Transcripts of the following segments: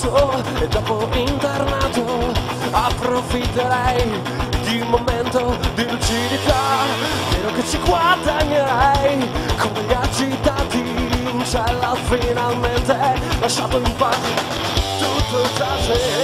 falso e dopo internato approfitterei di un momento di lucidità. Spero che ci guadagnerai come gli agitati in cella finalmente lasciato in pace tutto giace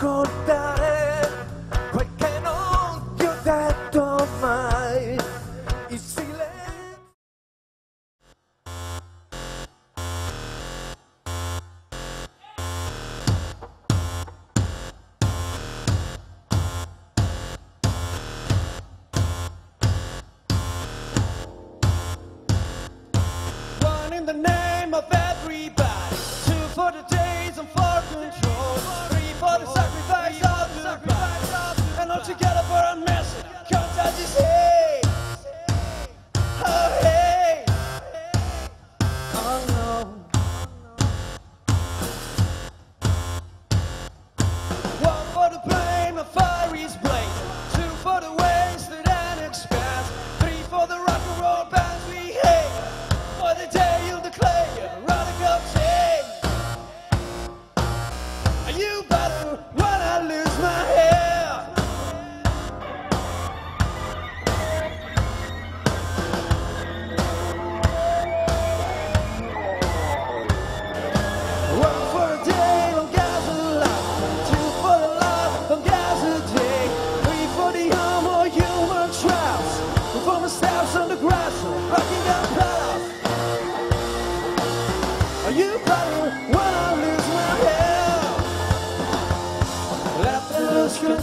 ascoltare quel che non ti ho detto mai. Il silenzio. One in the name of everybody. Two for the days and for control. Three for the for a message. Say. Oh, hey. Oh, no. One for the flame of fiery's blade. Two for the wasted and expanse. Three for the rock and roll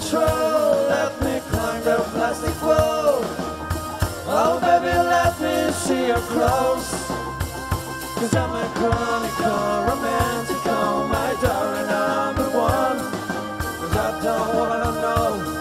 control. Let me climb the plastic wall. Oh, baby, let me see you clothes. Cause I'm a chronic romantic, oh, my darling, I'm the one. Cause I don't wanna know.